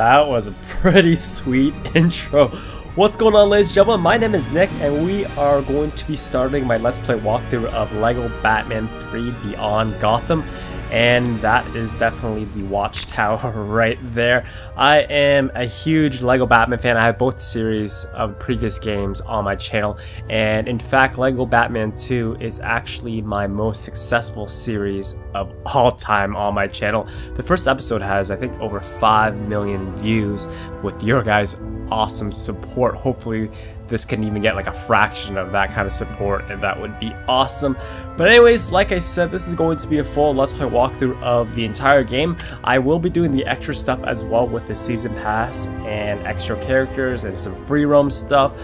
That was a pretty sweet intro. What's going on ladies and gentlemen, my name is Nick and we are going to be starting my Let's Play walkthrough of LEGO Batman 3 Beyond Gotham and that is definitely the watchtower right there. I am a huge LEGO Batman fan. I have both series of previous games on my channel, and in fact, LEGO Batman 2 is actually my most successful series of all time on my channel. The first episode has, I think, over 5 million views with your guys' awesome support. Hopefully, this can even get like a fraction of that kind of support and that would be awesome. But anyways, like I said, this is going to be a full Let's Play walkthrough of the entire game. I will be doing the extra stuff as well with the Season Pass and extra characters and some free roam stuff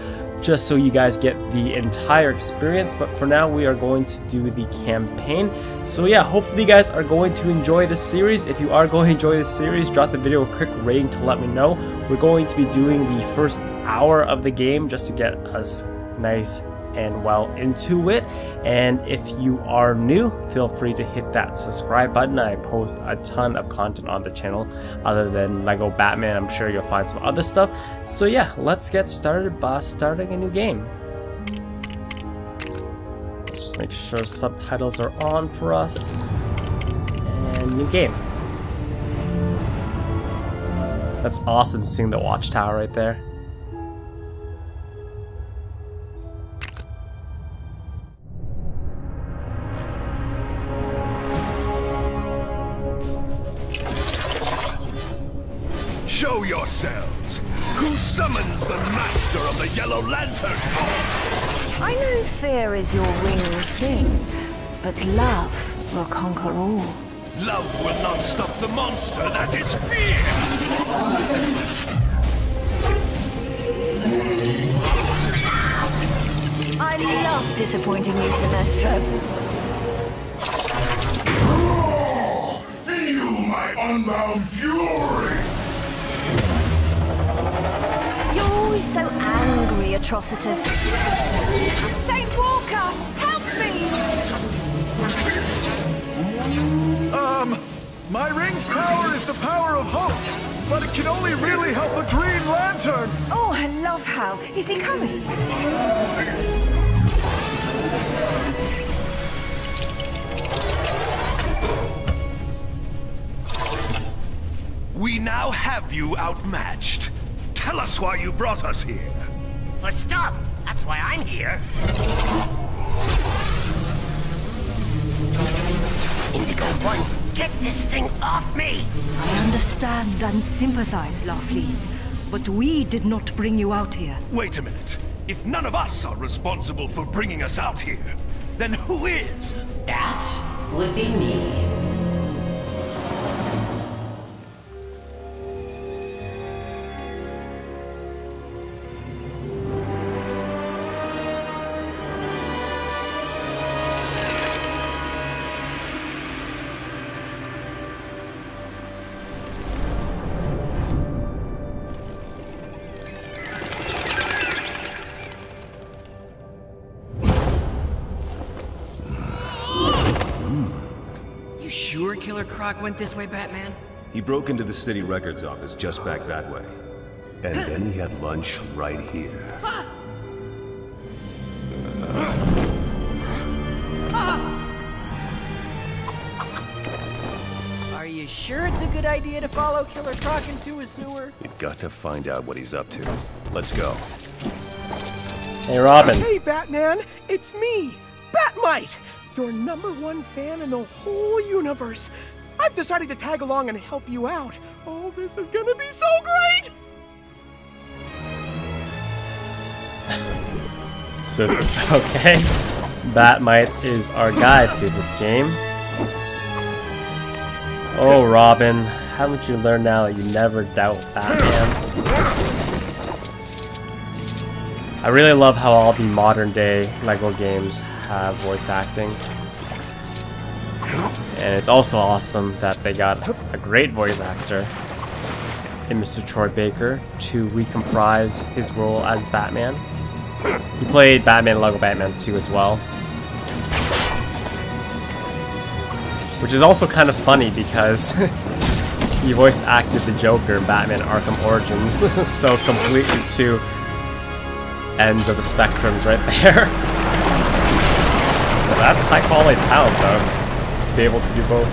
just so you guys get the entire experience but for now we are going to do the campaign so yeah hopefully you guys are going to enjoy this series if you are going to enjoy this series drop the video a quick rating to let me know we're going to be doing the first hour of the game just to get us nice and well into it. And if you are new, feel free to hit that subscribe button. I post a ton of content on the channel other than Lego Batman. I'm sure you'll find some other stuff. So yeah, let's get started by starting a new game. Let's Just make sure subtitles are on for us. And new game. That's awesome seeing the watchtower right there. But love will conquer all. Love will not stop the monster that is fear! I love disappointing you, Sinestro. You, my unbound fury! You're always so angry, Atrocitus. Saint Walker, my ring's power is the power of hope, but it can only really help a Green Lantern. Oh, I love Hal. Is he coming? We now have you outmatched. Tell us why you brought us here. For stuff. That's why I'm here. Indigo One, get this thing off me! I understand and sympathize, Larfleeze, but we did not bring you out here. Wait a minute. If none of us are responsible for bringing us out here, then who is? That would be me. Croc went this way, Batman? He broke into the city records office just back that way. And then he had lunch right here. Are you sure it's a good idea to follow Killer Croc into a sewer? We've got to find out what he's up to. Let's go. Hey Robin. Hey, Batman! It's me, Bat-Mite! Your number one fan in the whole universe! I've decided to tag along and help you out. Oh, this is gonna be so great! So, okay. Bat-Mite is our guide through this game. Oh, Robin, haven't you learned now that you never doubt Batman? I really love how all the modern day LEGO games have voice acting. And it's also awesome that they got a great voice actor in Mr. Troy Baker to recomprise his role as Batman. He played Batman Lego Batman 2 as well. Which is also kind of funny because he voice acted the Joker in Batman Arkham Origins, so completely two ends of the spectrums right there. Well, that's high quality talent though, be able to do both.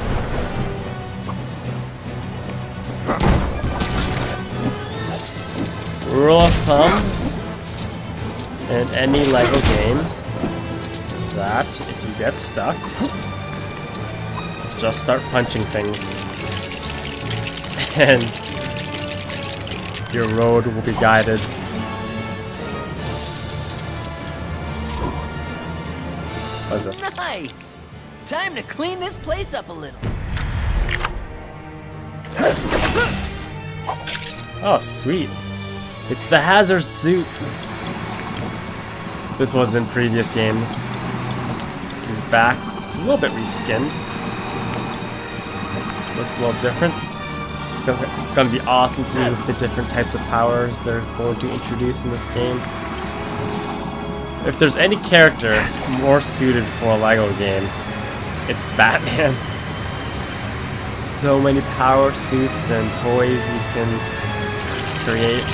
Rule of thumb in any LEGO game is that if you get stuck, just start punching things. And your road will be guided. What's this? Nice! Time to clean this place up a little. Oh, sweet. It's the hazard suit. This was in previous games. He's back. It's a little bit reskinned. Looks a little different. It's gonna, it's gonna be awesome to see the different types of powers they're going to introduce in this game. If there's any character more suited for a LEGO game, it's Batman. So many power suits and toys you can create.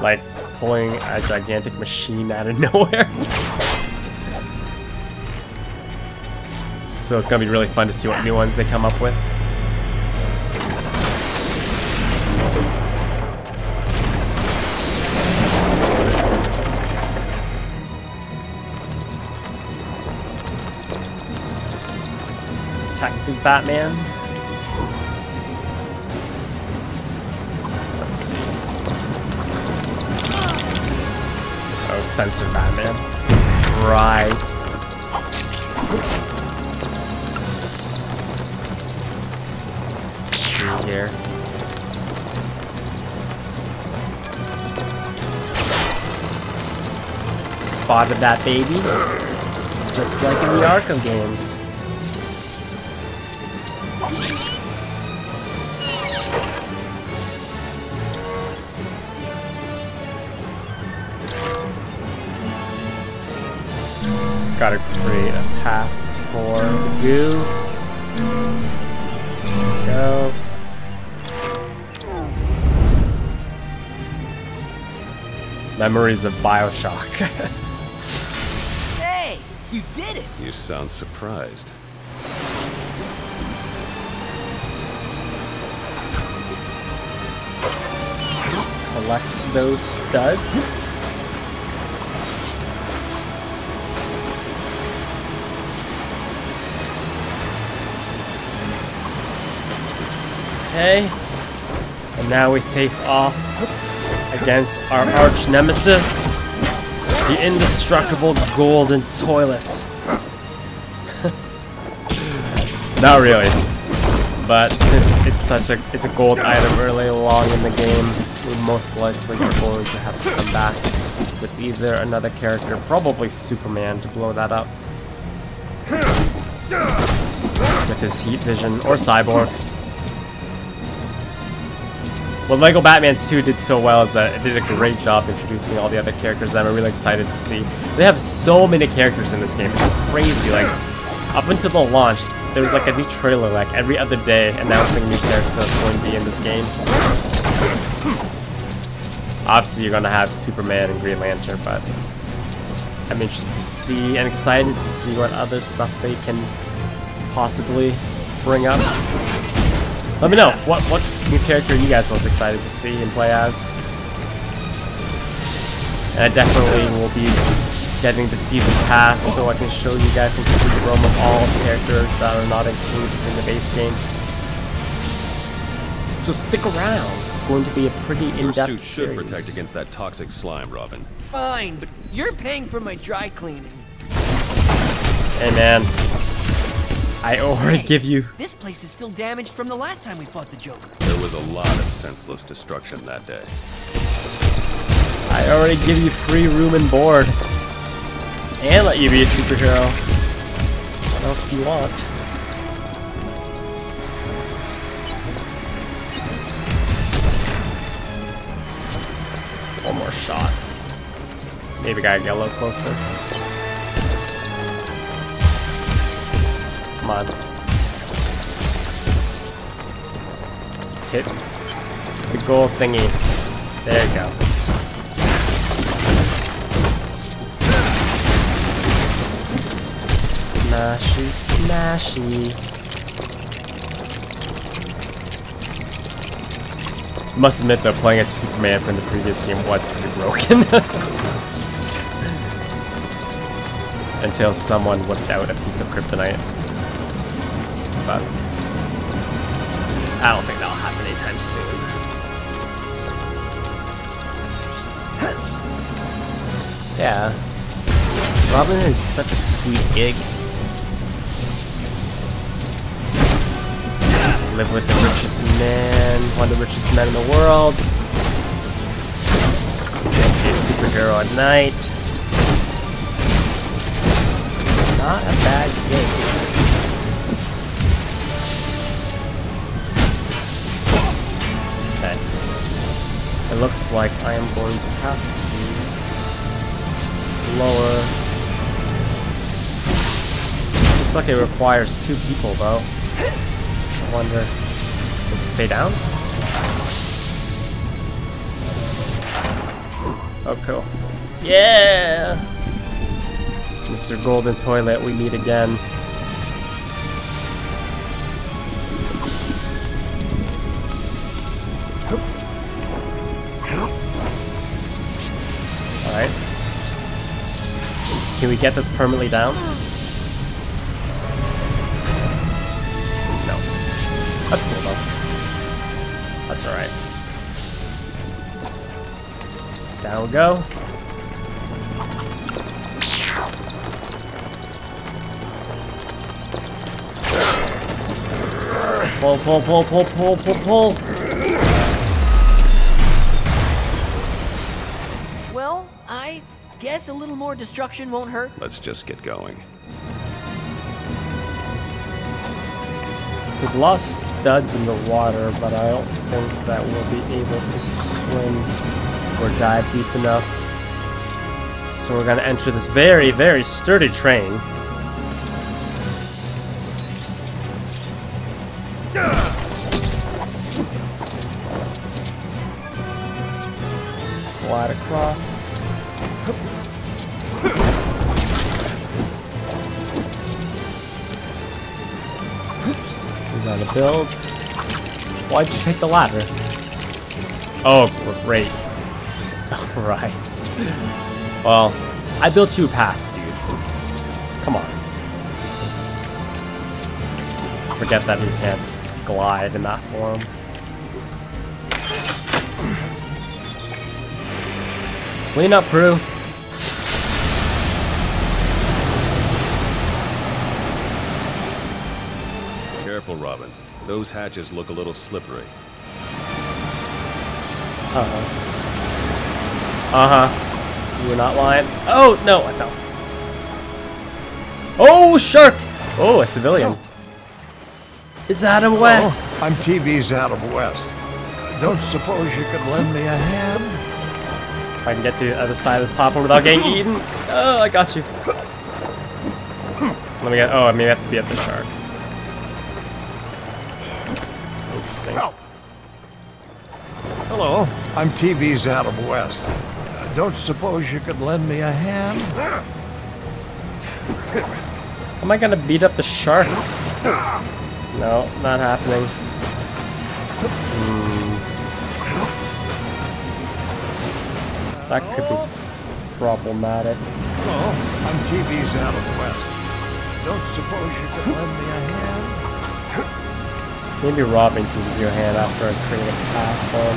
Like pulling a gigantic machine out of nowhere. so it's gonna be really fun to see what new ones they come up with. Batman. Let's see. Oh, Sensor Batman. Right. See here. Spotted that baby. Just like in the Arkham games. Gotta create a path for the goo. Go. Memories of Bioshock. Hey, you did it! You sound surprised. Collect those studs. Okay. And now we face off against our arch nemesis, the indestructible golden toilet. Not really. But since it's such a it's a gold item early along in the game, we most likely are going to have to come back with either another character, probably Superman, to blow that up. With his heat vision, or Cyborg. What Lego Batman 2 did so well is that uh, it did a great job introducing all the other characters that I'm really excited to see. They have so many characters in this game, it's crazy, like, up until the launch, there was like a new trailer like every other day announcing new characters going to be in this game. Obviously you're gonna have Superman and Green Lantern, but I'm interested to see and excited to see what other stuff they can possibly bring up. Let me know what what new character are you guys most excited to see and play as. And I definitely will be getting the season pass so I can show you guys some complete roam of all the characters that are not included in the base game. So stick around. It's going to be a pretty Your in-depth suit should series. protect against that toxic slime, Robin. Fine. You're paying for my dry cleaning. Hey man, I already Hey, give you This place is still damaged from the last time we fought the Joker. There was a lot of senseless destruction that day. I already give you free room and board. And let you be a superhero. What else do you want? One more shot. Maybe gotta get a little closer. Hit the gold thingy. There you go. Smashy, smashy. Must admit though, playing as Superman from the previous game was pretty broken. Until someone whipped out a piece of kryptonite. But I don't think that'll happen anytime soon. Yeah. Robin is such a sweet gig. Live with the richest man, one of the richest men in the world. Be a superhero at night. Not a bad gig. Looks like I am going to have to lower. Looks like it requires two people though. I wonder. It stay down? Oh, cool. Yeah! Mr. Golden Toilet, we meet again. We get this permanently down? No. That's cool though. That's alright. Down we go. Pull, pull, pull, pull, pull, pull, pull. A little more destruction won't hurt. Let's just get going. There's a lot of studs in the water, but I don't think that we'll be able to swim or dive deep enough. So we're gonna enter this very, very sturdy train. Why'd you take the ladder? Oh, great. Alright. Well, I built you a path, dude. Come on. Forget that you can't glide in that form. Clean up, crew. Careful, Robin. Those hatches look a little slippery. Uh-huh. Uh-huh. You're not lying. Oh, no, I fell. Oh, shark! Oh, a civilian. It's Adam West. I'm TV's Adam West. Don't suppose you could lend me a hand? If I can get to the other side of this platform without getting eaten. Oh, I got you. Let me get. Oh, I maybe I have to be at the shark. Interesting. Hello, I'm TV's Adam West. Don't suppose you could lend me a hand? Am I gonna beat up the shark? No, not happening. Hmm. That could be problematic. Hello, I'm TV's Adam West. Don't suppose you could lend me a hand? Maybe Robin can give you a hand after I create a platform.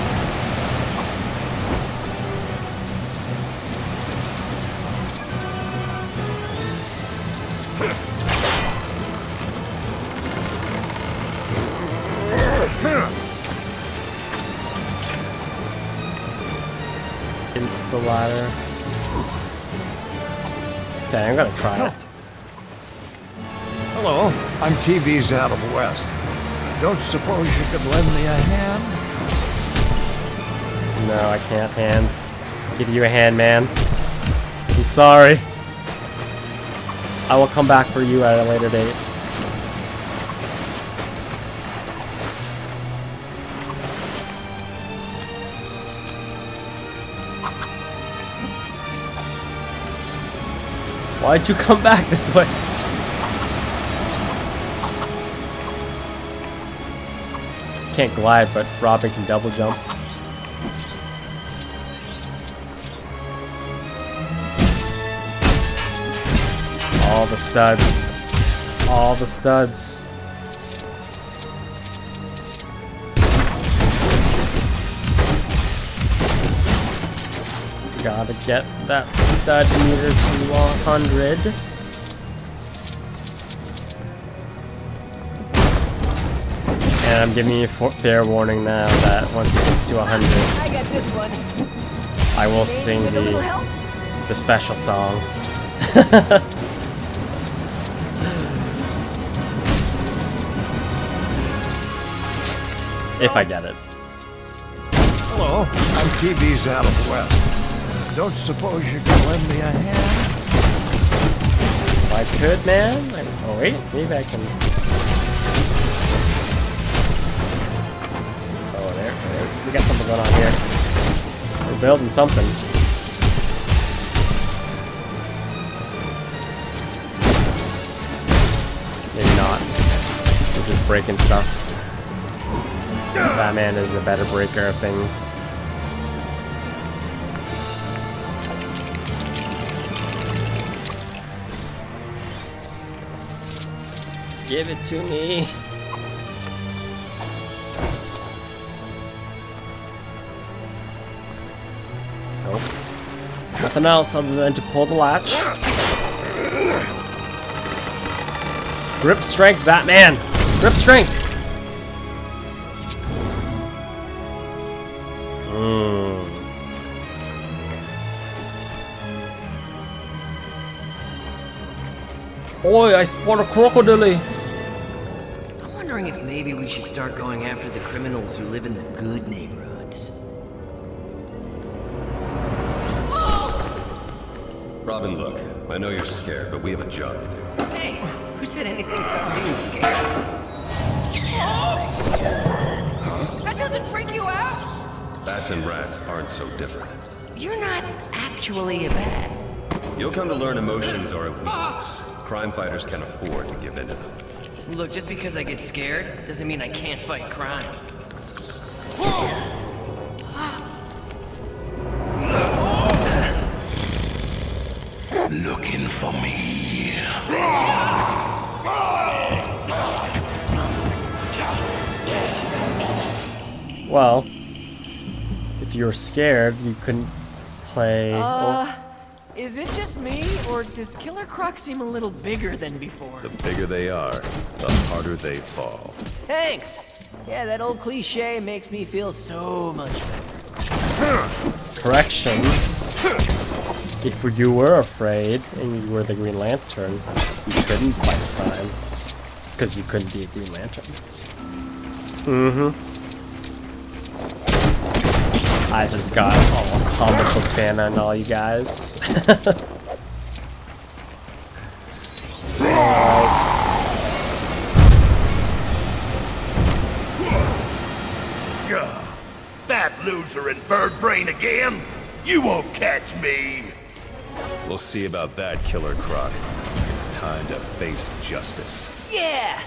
Insta ladder. Okay, I'm gonna try it. Hello, I'm TV's Adam West. Don't suppose you could lend me a hand? No, I can't hand. Give you a hand, man. I'm sorry. I will come back for you at a later date. Why'd you come back this way? Can't glide, but Robin can double jump. All the studs. All the studs. Gotta get that stud meter to 100. And I'm giving you a fair warning now that once it gets to 100, I got this one. I will sing Need a little the, the special song. if I get it. Hello, I'm TV's Adam West. Don't suppose you can lend me a hand? If I could, man. I, oh wait, maybe I can. Going on here. We're building something. Maybe not. We're just breaking stuff. Batman is the better breaker of things. Give it to me. Nothing else other than to pull the latch. Grip strength, Batman! Grip strength! Hmm. Oi, I spot a crocodile! I'm wondering if maybe we should start going after the criminals who live in the good neighborhoods. I know you're scared, but we have a job to do. Hey, who said anything about being scared? That doesn't freak you out? Bats and rats aren't so different. You're not actually a bat. You'll come to learn emotions are a ah. weakness. Crime fighters can afford to give in to them. Look, just because I get scared doesn't mean I can't fight crime. Looking for me. Well, if you were scared, you couldn't play. Uh, is it just me, or does Killer Croc seem a little bigger than before? The bigger they are, the harder they fall. Thanks. Yeah, that old cliche makes me feel so much better. correction. If you were afraid and you were the Green Lantern, you couldn't fight crime. Because you couldn't be a Green Lantern. Mm-hmm. I just got all comic book fan on all you guys. Alright. That loser and bird brain again? You won't catch me! We'll see about that, Killer Croc. It's time to face justice. Yeah.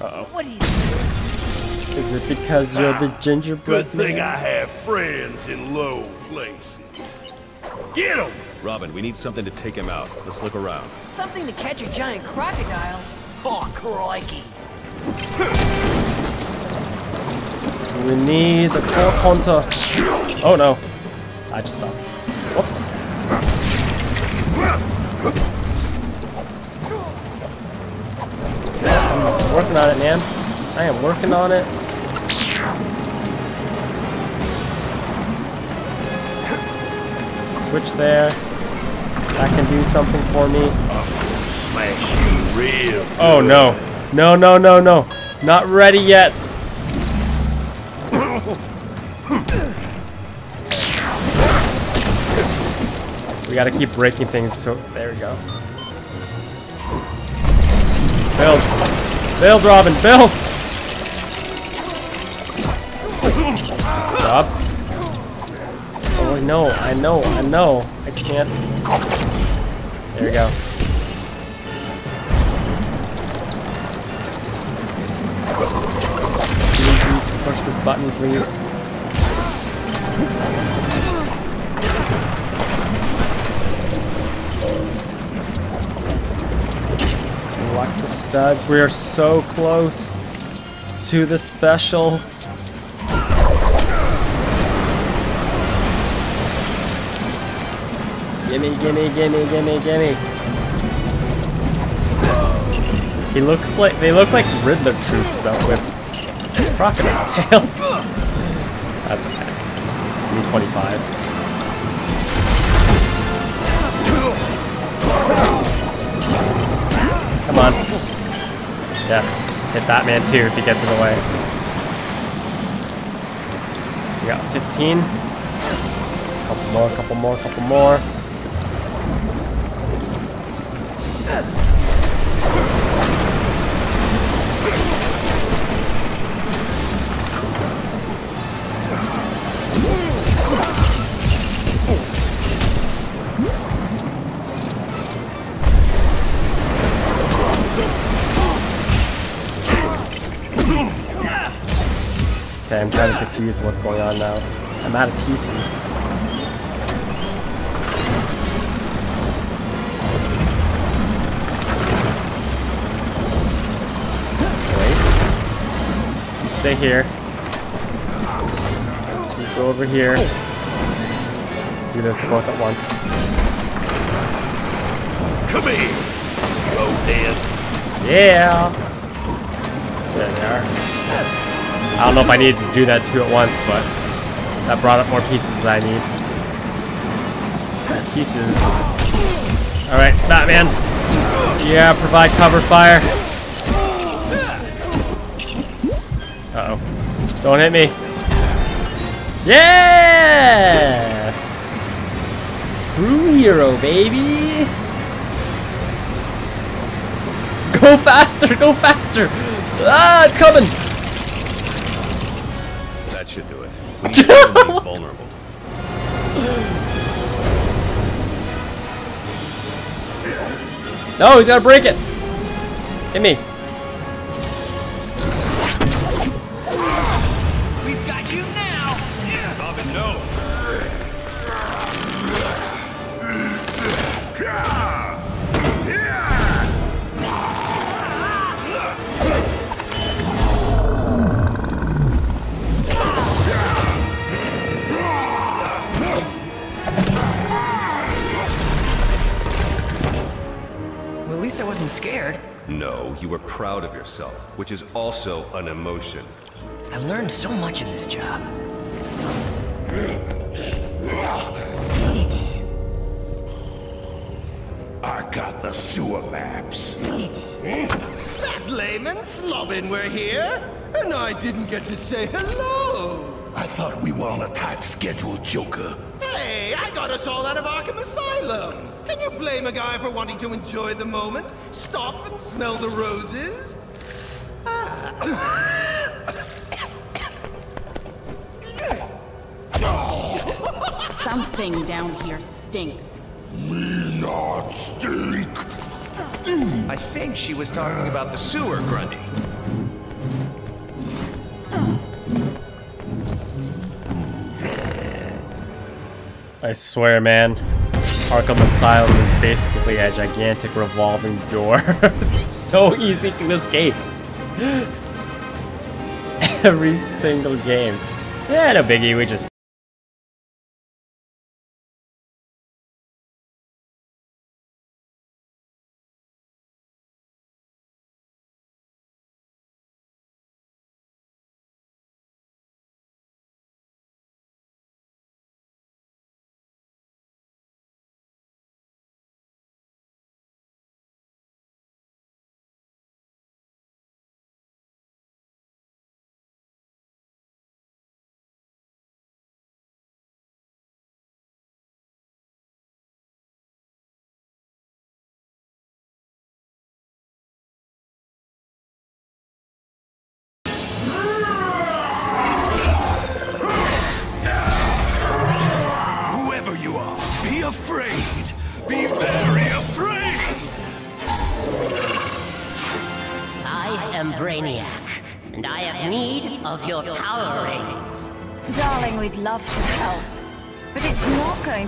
Uh-oh. What do you think? Is it because you're the ah, gingerbread Good thing man? I have friends in low places. Get him! Robin, we need something to take him out. Let's look around. Something to catch a giant crocodile? Oh, crikey. We need the core hunter. Oh no. I just thought. Whoops. Yes, I'm working on it, man. I am working on it. There's a switch there. That can do something for me. Smash you real Oh no. No, no, no, no. Not ready yet. Gotta keep breaking things, so there we go. Build. Build, Robin, build! Rob. Oh, I know, I know, I know. I can't. There we go. To push this button, please. Watch the studs. We are so close to the special. Gimme, gimme, gimme, gimme, gimme. He looks like they look like Riddler troops though with crocodile tails. That's okay. Me 25. Yes. Hit that man too if he gets in the way. We got 15. Couple more, couple more, couple more. Confused what's going on now. I'm out of pieces. Wait. You stay here. You go over here. Do this both at once. Come here, Go, Rodan. Yeah! There they are. I don't know if I needed to do that two at once, but that brought up more pieces than I need. Pieces. Alright, Batman. Yeah, provide cover fire. Uh oh. Don't hit me. Yeah! True hero, baby! Go faster! Go faster! Ah, it's coming! vulnerable. No, he's gotta break it! Hit me. Yourself, which is also an emotion. I learned so much in this job. I got the sewer maps. That layman Slobbin were here, and I didn't get to say hello. I thought we were on a tight schedule, Joker. Hey, I got us all out of Arkham Asylum. Can you blame a guy for wanting to enjoy the moment? Stop and smell the roses? Something down here stinks. Me not stink. I think she was talking about the sewer, Grundy. I swear, man. Arkham Asylum is basically a gigantic revolving door. so easy to escape. Every single game. Yeah, no biggie, we just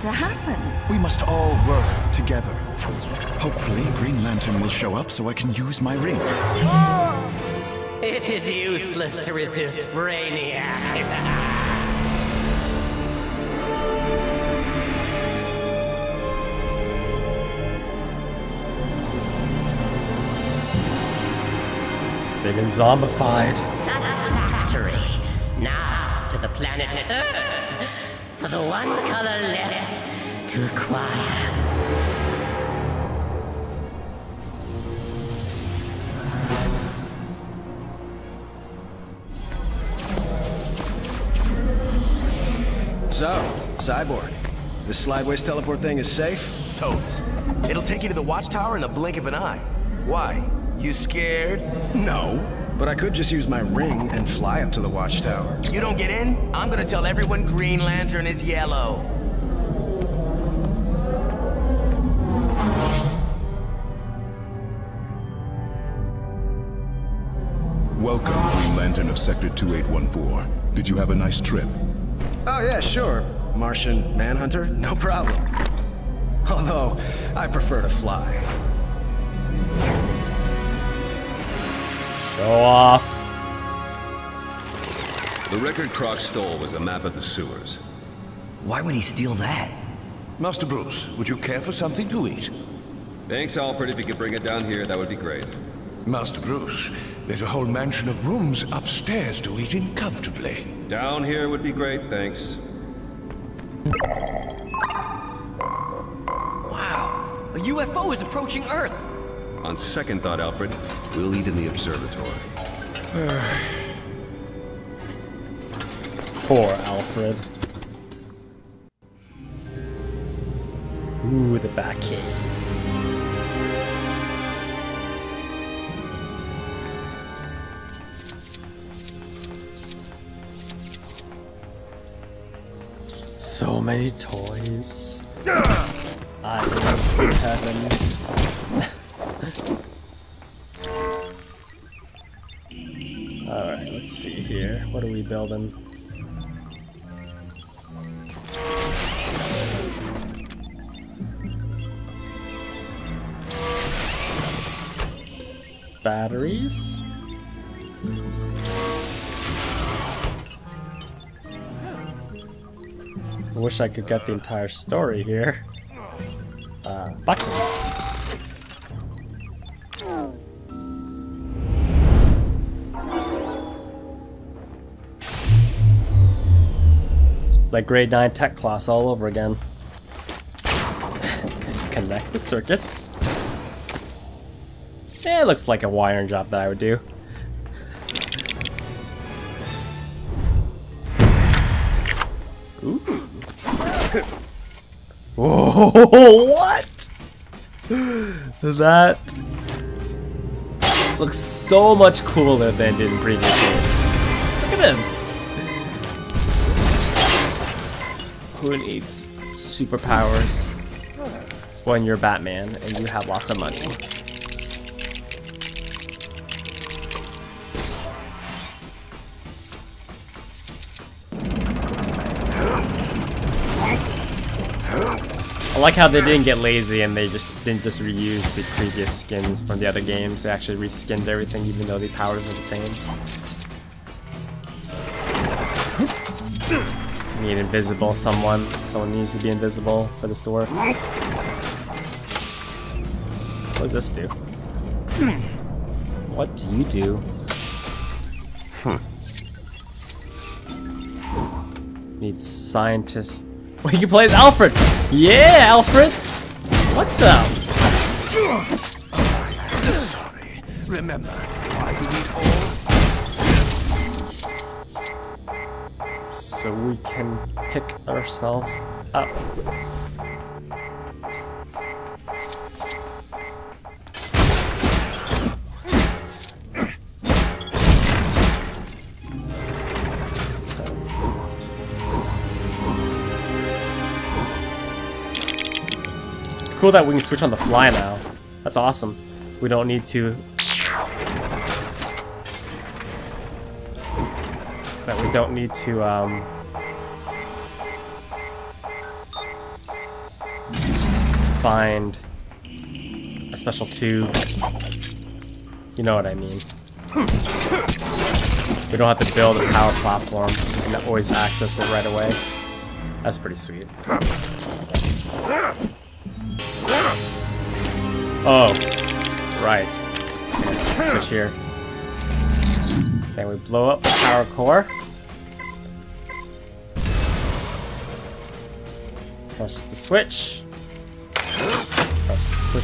to happen. We must all work together. Hopefully, Green Lantern will show up so I can use my ring. It is useless to resist Brainiac. They've been zombified. Satisfactory. Now to the planet Earth for the one color left to acquire. So, Cyborg, this slideways teleport thing is safe? Totes. It'll take you to the watchtower in the blink of an eye. Why? You scared? No. But I could just use my ring and fly up to the watchtower. You don't get in? I'm gonna tell everyone Green Lantern is yellow. Welcome, Green Lantern of Sector 2814. Did you have a nice trip? Oh yeah, sure. Martian Manhunter? No problem. Although, I prefer to fly. Show off. The record Croc stole was a map of the sewers. Why would he steal that? Master Bruce, would you care for something to eat? Thanks, Alfred. If you could bring it down here, that would be great. Master Bruce, there's a whole mansion of rooms upstairs to eat in comfortably. Down here would be great, thanks. Wow, a UFO is approaching Earth. On second thought, Alfred, we'll eat in the observatory. Poor Alfred. Ooh, the Batcave. So many toys. In heaven. Alright, let's see here. What are we building? Batteries? Wish I could get the entire story here. Uh, button. It's like grade 9 tech class all over again. Connect the circuits. Eh, it looks like a wiring job that I would do. Whoa, what? That looks so much cooler than in previous games. Look at this. Who needs superpowers when you're Batman and you have lots of money? I like how they didn't get lazy and they just didn't just reuse the previous skins from the other games. They actually reskinned everything even though the powers are the same. Need invisible someone. Someone needs to be invisible for this to work. What does this do? What do you do? Hmm. Need scientists. We can play as Alfred! Yeah, Alfred! What's up? Remember, why all So we can pick ourselves up. Cool that we can switch on the fly now. That's awesome. We don't need to... That we don't need to, um... Find a special tube. You know what I mean. We don't have to build a power platform We can always access it right away. That's pretty sweet. Oh, right. Switch here. Then we blow up the power core. Press the switch. Press the switch.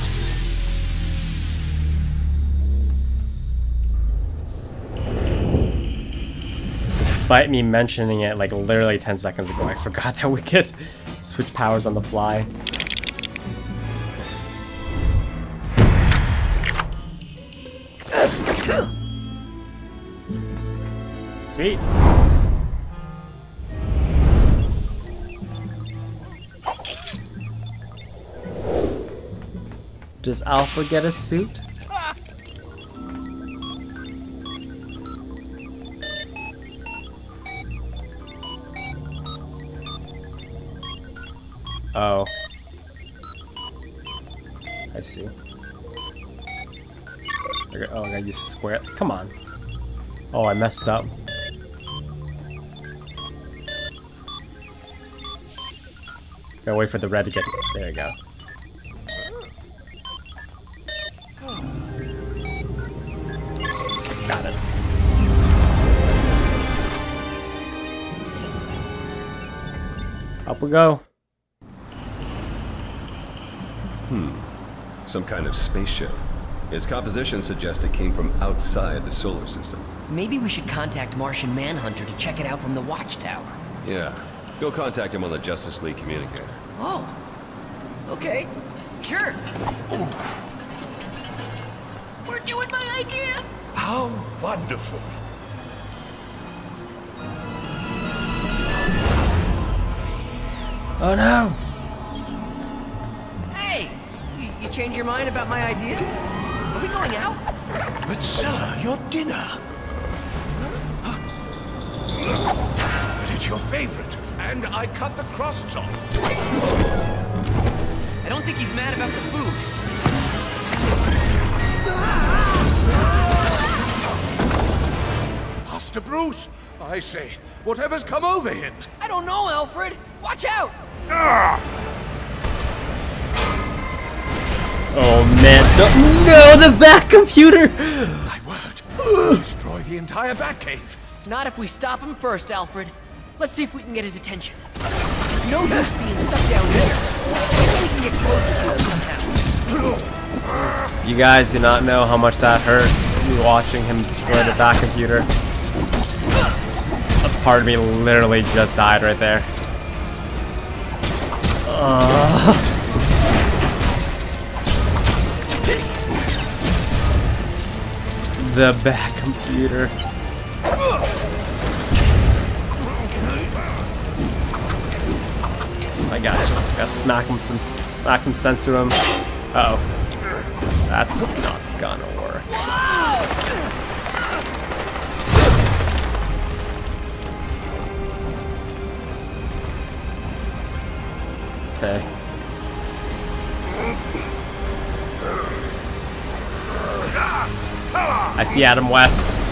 Despite me mentioning it like literally 10 seconds ago, I forgot that we could switch powers on the fly. Sweet. Does Alpha get a suit? Oh. I see. Okay, oh, I gotta use square. Come on. Oh, I messed up. Gotta wait for the red to get. There you go. Got it. Up we go. Hmm. Some kind of spaceship. Its composition suggests it came from outside the solar system. Maybe we should contact Martian Manhunter to check it out from the watchtower. Yeah. Go contact him on the Justice League communicator. Oh. Okay. Sure. We're doing my idea. How wonderful. Oh no! Hey, you, you change your mind about my idea? Are we going out? But sir, your dinner. But it's your favorite, and I cut the crust off. I don't think he's mad about the food. Master Bruce, I say, whatever's come over him? I don't know, Alfred. Watch out! Oh man, no, no, the Bat computer! My word, destroy the entire Batcave. Not if we stop him first, Alfred. Let's see if we can get his attention. There's no use being stuck down here. Maybe we can get closer to him somehow. You guys do not know how much that hurt. Me watching him destroy the Bat computer. A part of me literally just died right there. Uh. The Bat computer. I got it. Gotta smack him some, smack some sense to him. Uh oh, that's not gonna work. Okay. I see Adam West.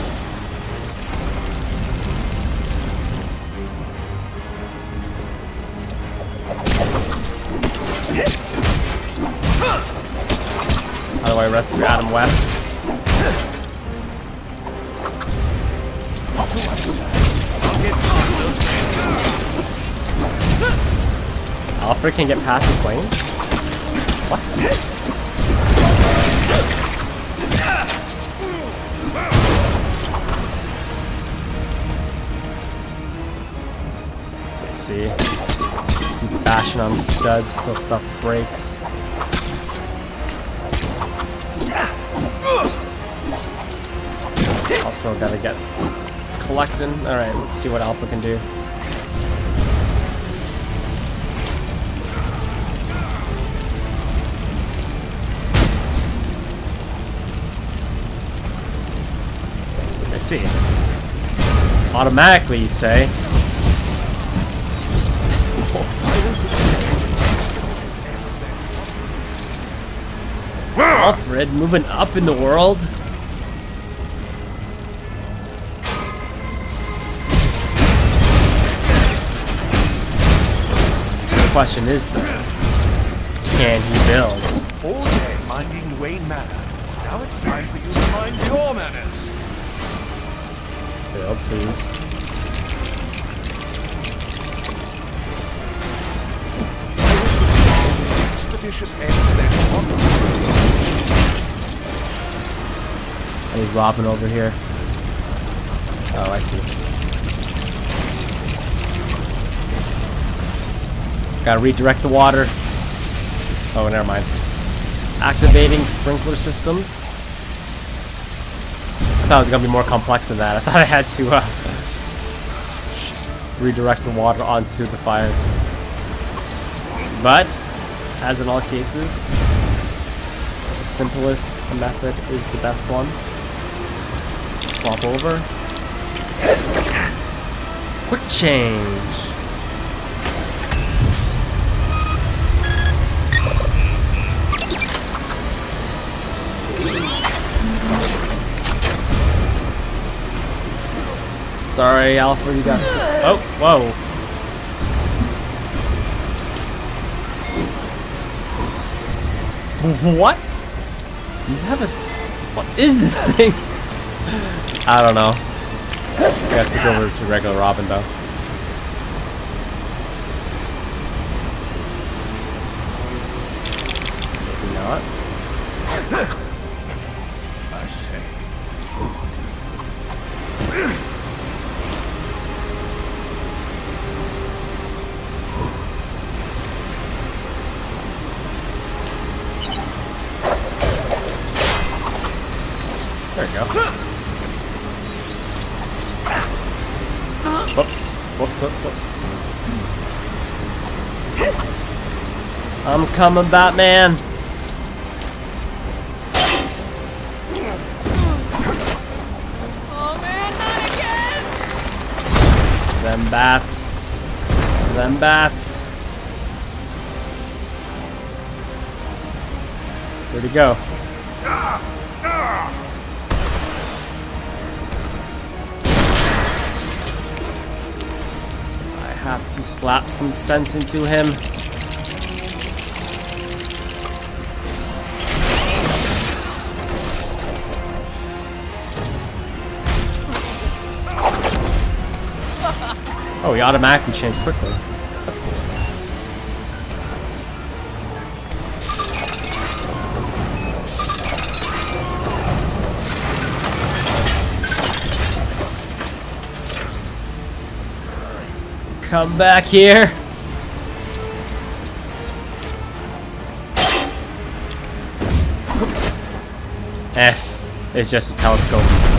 Rescue Adam West? Alfred can get past the flames? What? Let's see. Keep bashing on studs till stuff breaks. Also gotta get collecting. Alright, let's see what Alpha can do. I see. Automatically, you say? Moving up in the world. The question is though, can he build? All day minding Wayne Manor. Now it's time for you to mind your manners. Build, please. Expeditious end And he's Robin over here. Oh, I see. Gotta redirect the water. Oh, never mind. Activating sprinkler systems. I thought it was gonna be more complex than that. I thought I had to uh, redirect the water onto the fire. But, as in all cases, the simplest method is the best one. Swap over. Quick change. Sorry, Alfred, you got. Oh, whoa. What? You have a. s- What is this thing? I don't know. I gotta switch over to regular Robin though. Coming, Batman. Oh man! Them bats. Them bats. Where'd he go? I have to slap some sense into him. Oh, he automatically changed quickly. That's cool. Come back here. Eh, it's just a telescope.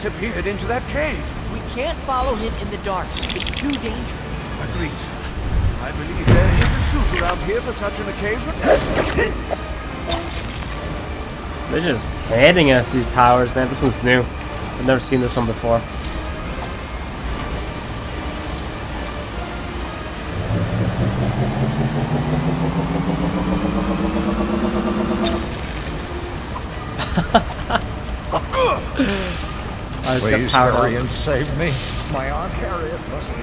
Disappeared into that cave. We can't follow him in the dark. It's too dangerous. Agreed, sir. I believe there is a suit around here for such an occasion. They're just handing us these powers, man. This one's new. I've never seen this one before. I just got Please hurry and save me. My Aunt Harriet must be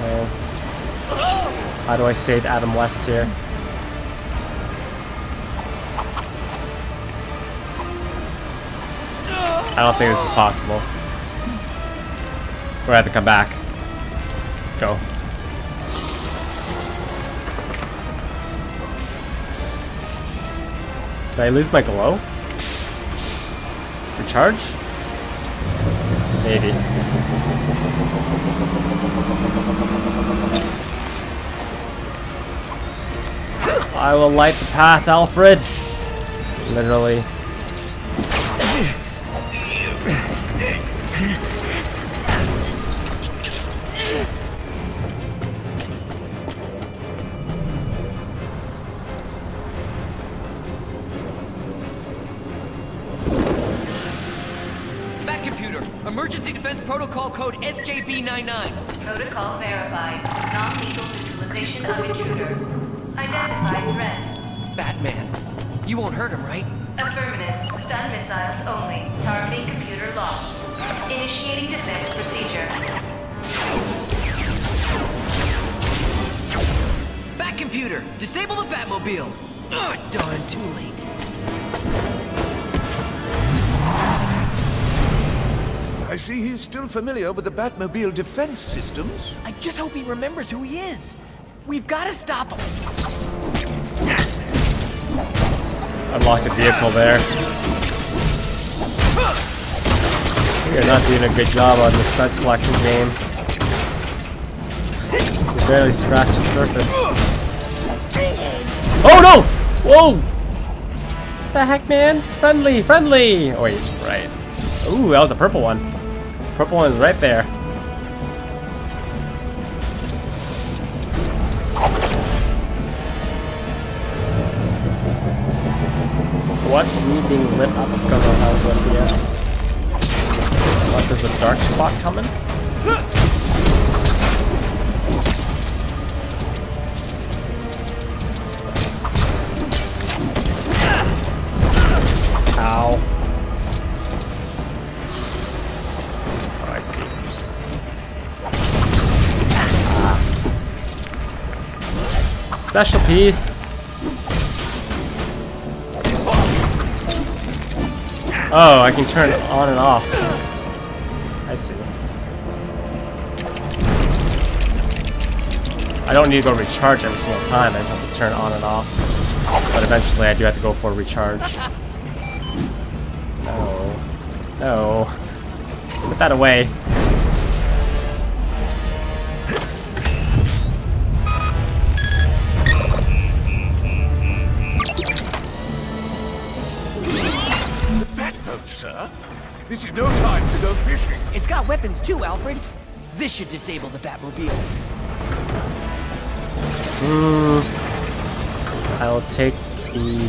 Oh. How do I save Adam West here? I don't think this is possible. We're gonna have to come back. Did I lose my glow? Recharge? Maybe. I will light the path, Alfred. Literally. Emergency Defense Protocol Code SJB99. Protocol verified. Non-lethal neutralization of intruder. Identify threat. Batman. You won't hurt him, right? Affirmative. Stun missiles only. Targeting computer locked. Initiating defense procedure. Bat computer, disable the Batmobile. Oh, darn, too late. See he's still familiar with the Batmobile defense systems. I just hope he remembers who he is. We've got to stop him. Unlock the vehicle there. You're not doing a good job on the stud collection game. You barely scratched the surface. Oh no! Whoa! The heck, man? Friendly, friendly! Oh wait, right. Ooh, that was a purple one. Purple one is right there. What's me being lit up because how good we are? Unless there's a dark spot coming? Special piece. Oh, I can turn it on and off. I see. I don't need to go recharge every single time, I just have to turn on and off. But eventually I do have to go for a recharge. No. No. Put that away. Sir? This is no time to go fishing. It's got weapons too, Alfred. This should disable the Batmobile. Hmm. I will take the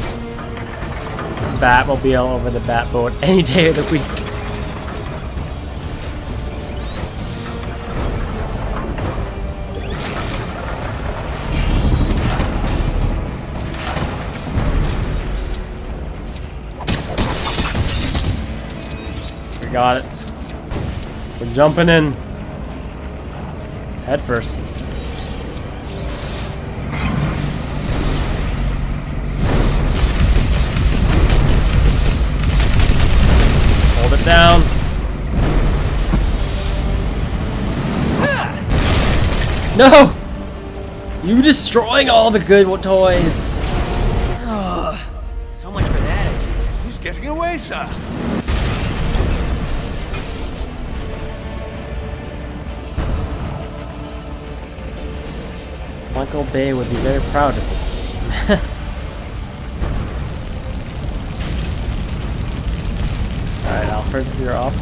Batmobile over the Batboat any day of the week. Got it. We're jumping in. Head first. Hold it down. No! You destroying all the good toys. Oh, so much for that. He's getting away, sir. Michael Bay would be very proud of this game. Alright, Alfred, you're up.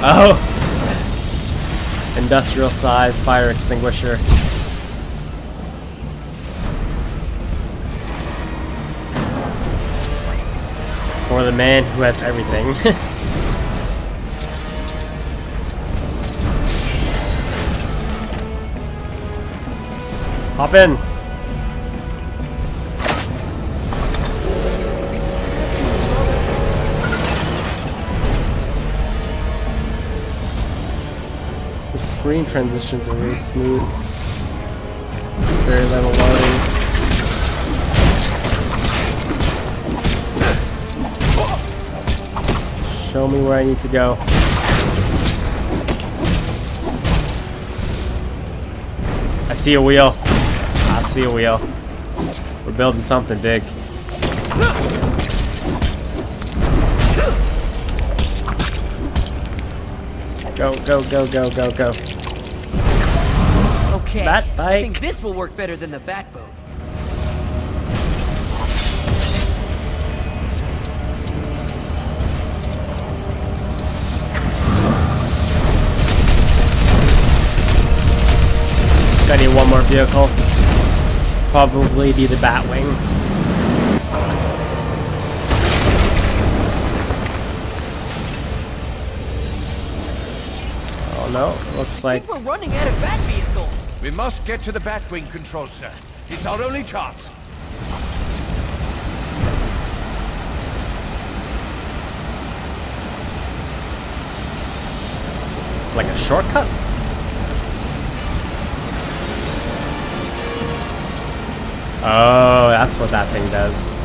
Oh! Industrial size fire extinguisher. For the man who has everything. Hop in. Screen transitions are really smooth. Very little loading. Show me where I need to go. I see a wheel. I see a wheel. We're building something big. Go, go, go, go, go, go. Okay. Bat bike. I think this will work better than the bat boat. I need one more vehicle. Probably be the Batwing. Oh no. Looks like we're running out of batteries. We must get to the Batwing control, sir. It's our only chance. it's like a shortcut. Oh, that's what that thing does.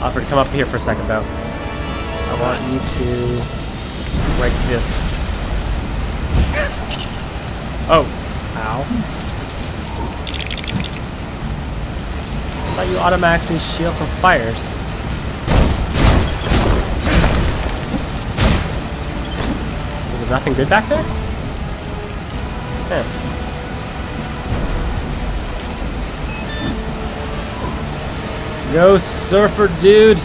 Alfred, come up here for a second, though. I want you to break this. Oh, ow. I thought you automatically shield from fires. Is there nothing good back there? Yeah. Go surfer, dude.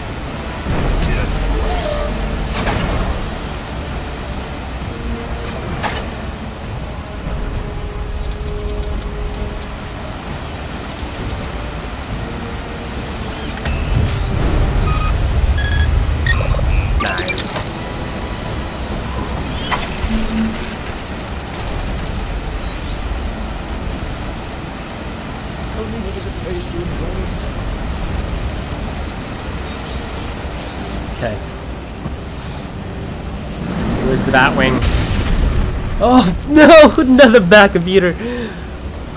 Another back computer.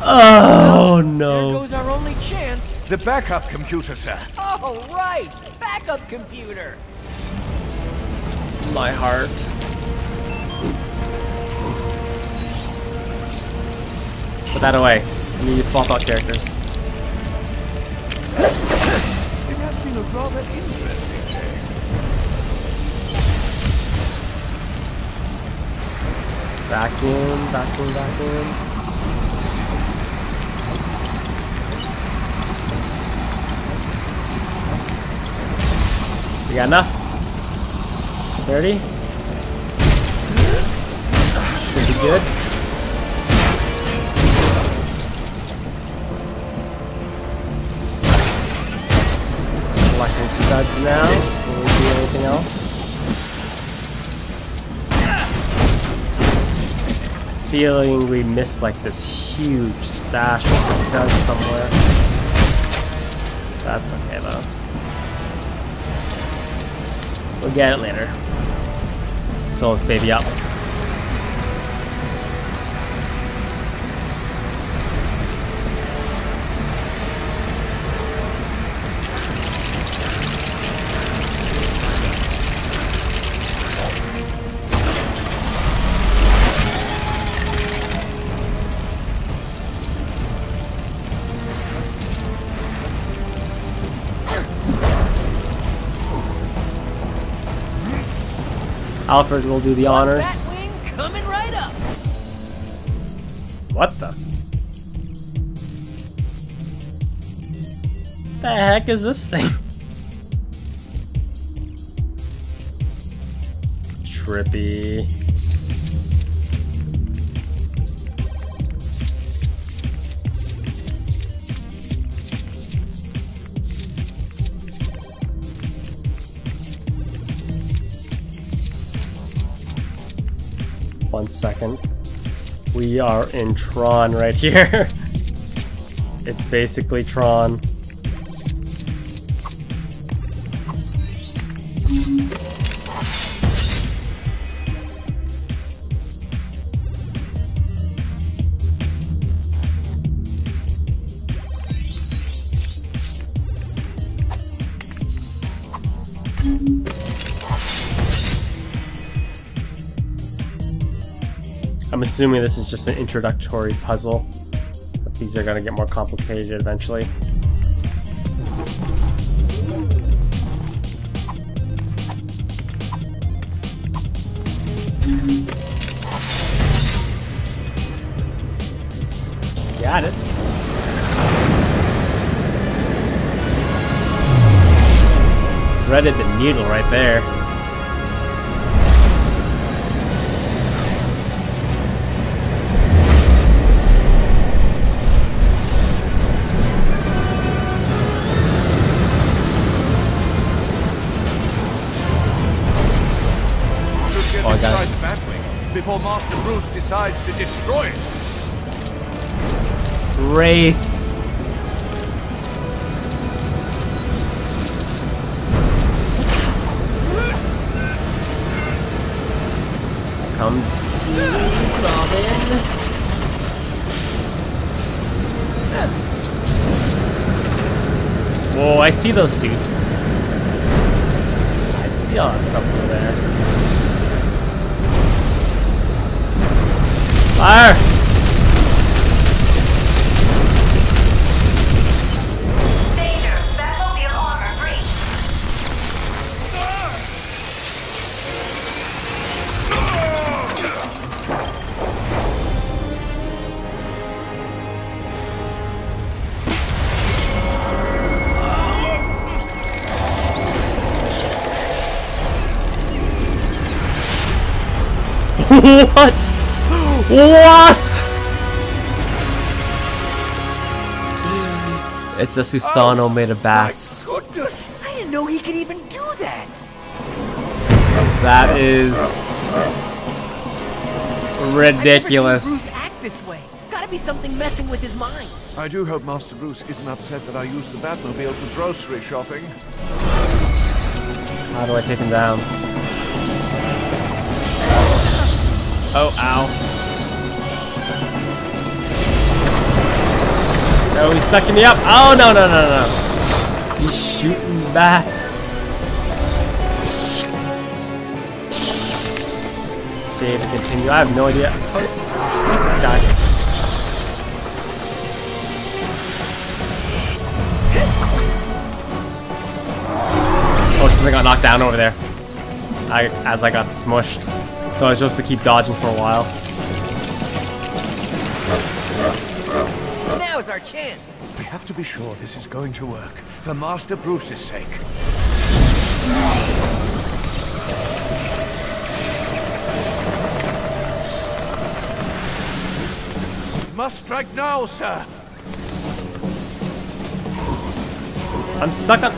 Oh There no! goes our only chance. The backup computer, sir. Oh, right. Backup computer. My heart. Put that away. I need to swap out characters. Vacuum, back in. You got enough? 30? Should be good. Collecting studs now. Will we do anything else? Feeling we missed like this huge stash of studs somewhere. That's okay though. We'll get it later. Let's fill this baby up. Alfred will do the honors. Coming right up. What the? The heck is this thing? Trippy. Second. We are in Tron right here. it's basically Tron. Assuming this is just an introductory puzzle. These are going to get more complicated eventually. Got it. Threaded the needle right there. Decides to destroy it. Race. Come to Robin. Whoa, I see those suits. I see all that stuff over there. Fire! Danger. Batmobile armor breached. what? What? It's a Susano oh, made of bats. Goodness, I didn't know he could even do that. That is ridiculous. Act this way. Gotta be something messing with his mind. I do hope Master Bruce isn't upset that I used the Batmobile for grocery shopping. How do I take him down? Oh, ow. No, he's sucking me up. Oh, no, no, no, no. He's shooting bats. Save and continue. I have no idea. Oh, this guy. Oh, something got knocked down over there. I, as I got smushed. So I was supposed to keep dodging for a while. Now's our chance. We have to be sure this is going to work, for Master Bruce's sake. Must strike now, sir. I'm stuck on...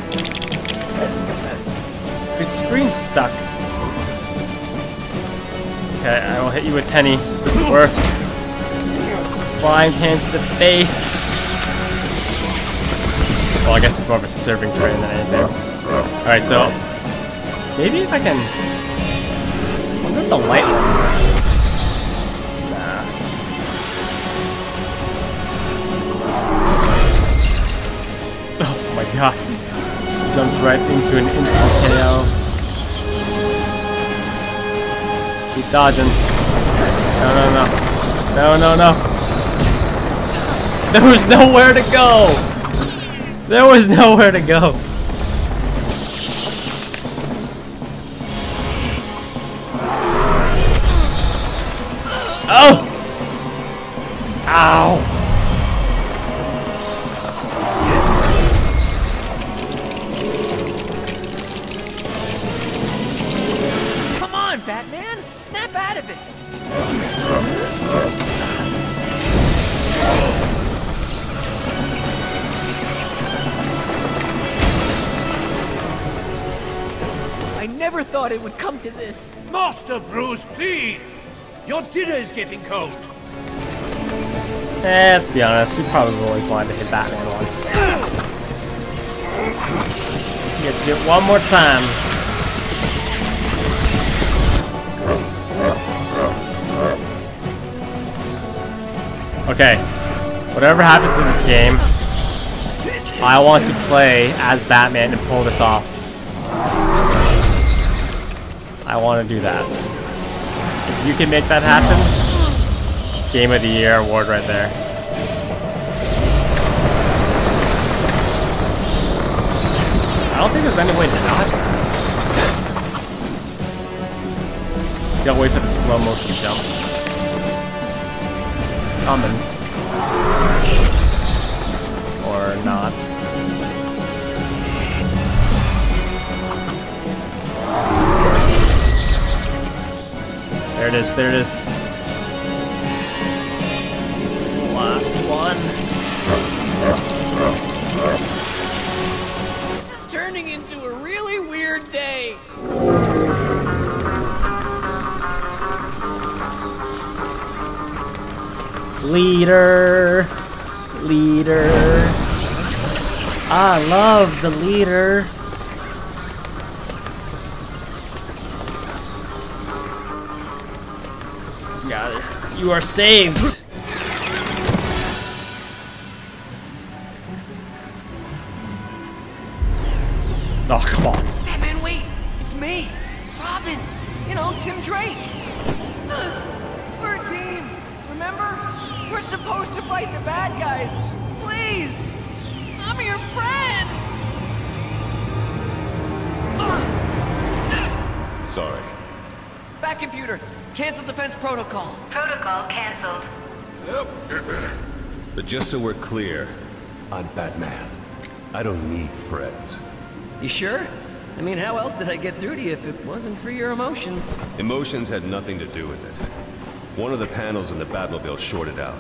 The screen's stuck. Okay, I will hit you with Penny. Worth. Flying hand to the face. Well, I guess it's more of a serving tray than anything. Alright, so... Maybe if I can... I wonder if the light. Nah. Oh my god. Jumped right into an instant KO. Keep dodging. No, no, no. No, no, no. There was nowhere to go! There was nowhere to go. Oh! Ow! Master Bruce, please! Your dinner is getting cold. Eh, let's be honest, you probably always wanted to hit Batman once. You get to do it one more time. Okay, whatever happens in this game, I want to play as Batman and pull this off. I want to do that. If you can make that happen, Game of the Year award right there. I don't think there's any way to dodge that. Just gotta wait for the slow motion jump. It's coming. Or not. There it is, there it is. Last one. This is turning into a really weird day. Leader. Leader. I love the leader. Got it. You are saved. Oh, come on. Just so we're clear, I'm Batman. I don't need friends. You sure? I mean, how else did I get through to you if it wasn't for your emotions? Emotions had nothing to do with it. One of the panels in the Batmobile shorted out.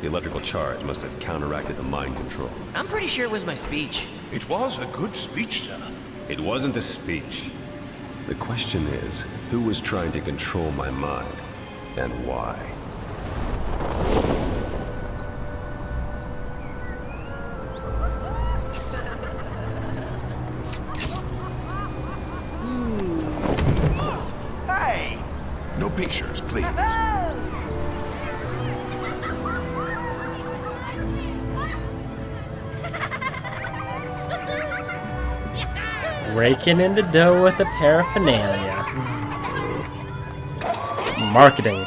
The electrical charge must have counteracted the mind control. I'm pretty sure it was my speech. It was a good speech, sir. It wasn't a speech. The question is, who was trying to control my mind, and why? Raking in the dough with the paraphernalia. Marketing.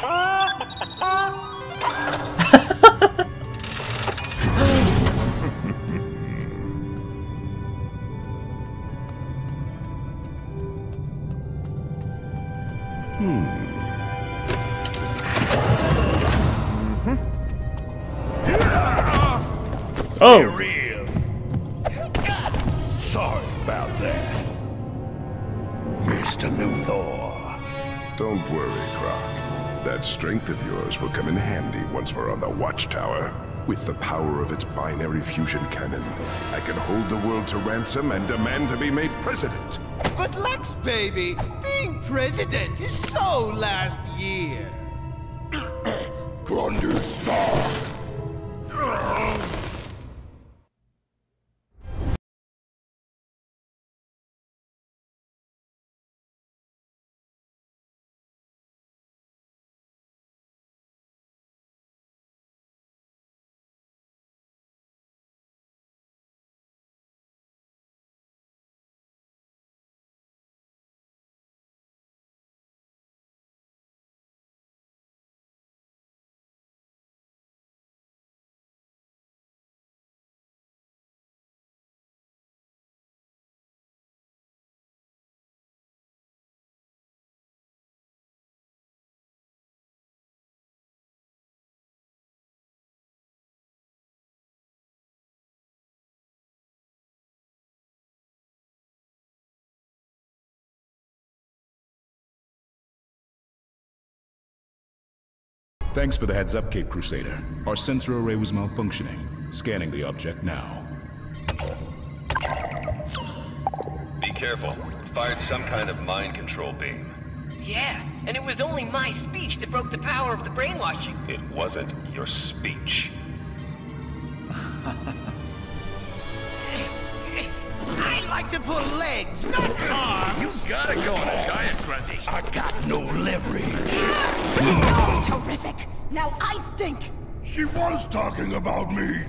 Mr. Luthor. Don't worry, Croc. That strength of yours will come in handy once we're on the Watchtower. With the power of its binary fusion cannon, I can hold the world to ransom and demand to be made president. But Lex, baby, being president is so last year. Grundy Stark. Thanks for the heads up, Cape Crusader. Our sensor array was malfunctioning. Scanning the object now. Be careful. Fired some kind of mind control beam. Yeah, and it was only my speech that broke the power of the brainwashing. It wasn't your speech. I like to pull legs, not arms. You gotta go on a diet, Grundy. I got no leverage. Ah! Terrific! Now I stink! She was talking about me.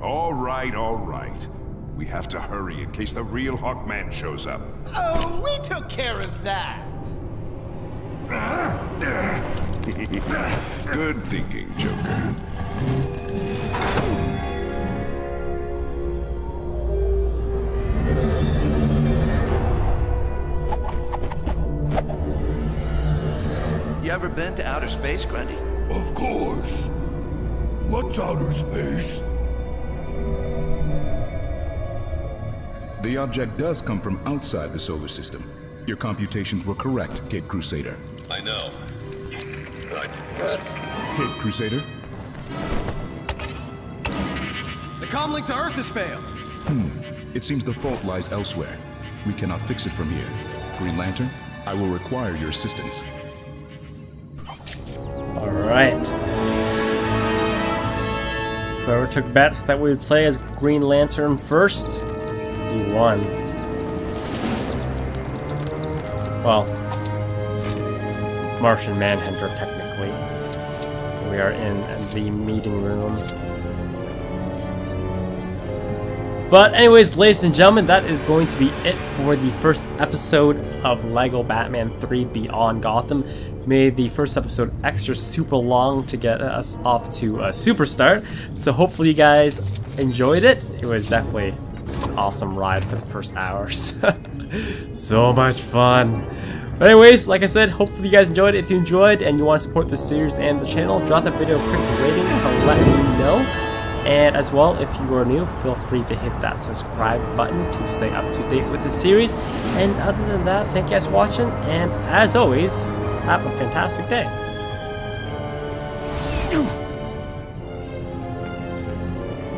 All right, all right. We have to hurry in case the real Hawkman shows up. Oh, we took care of that. Good thinking, Joker. You ever been to outer space, Grundy? Of course. What's outer space? The object does come from outside the solar system. Your computations were correct, Caped Crusader. I know. I... Caped Crusader? The comlink to Earth has failed. Hmm. It seems the fault lies elsewhere. We cannot fix it from here. Green Lantern, I will require your assistance. Alright. Whoever took bets that we would play as Green Lantern first, he won. Well, Martian Manhunter, technically. We are in the meeting room. But anyways, ladies and gentlemen, that is going to be it for the first episode of LEGO Batman 3 Beyond Gotham. Made the first episode extra super long to get us off to a super start. So hopefully you guys enjoyed it. It was definitely an awesome ride for the first hours. so much fun. But anyways, like I said, hopefully you guys enjoyed it. If you enjoyed and you want to support the series and the channel, drop that video a quick rating to let me know. And as well, if you are new, feel free to hit that subscribe button to stay up to date with the series. And other than that, thank you guys for watching, and as always, have a fantastic day.